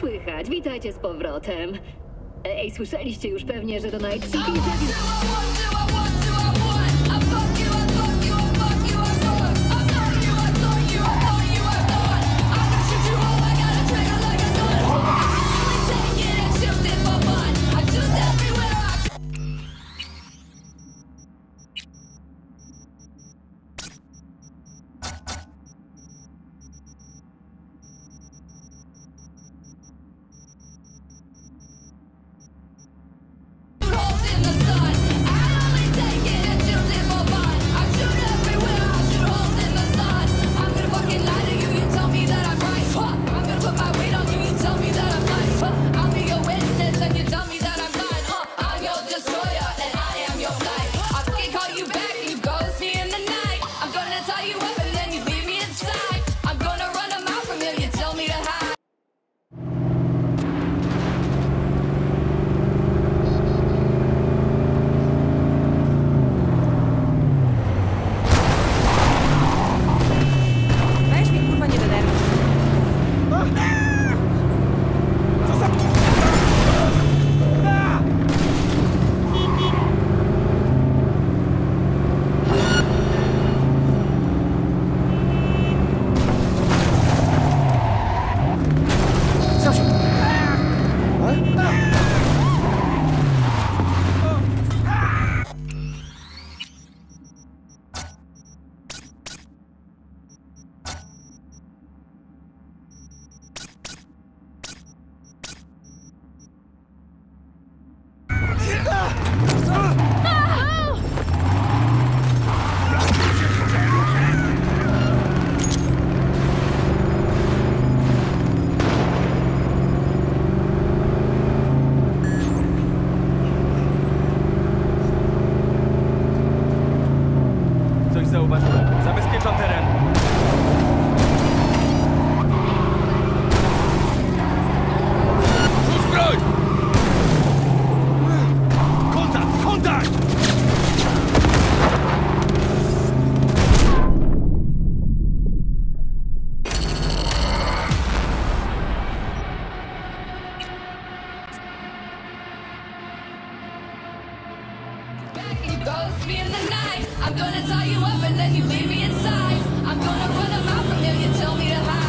słychać? Witajcie z powrotem. Ej, słyszeliście już pewnie, że do Night City zawi... I'm gonna tie you up and then you leave me inside. I'm gonna put up my from. You tell me to hide.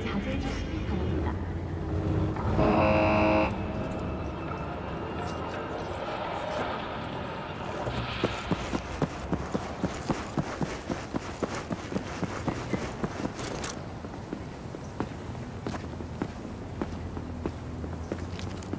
자세히좀살 려.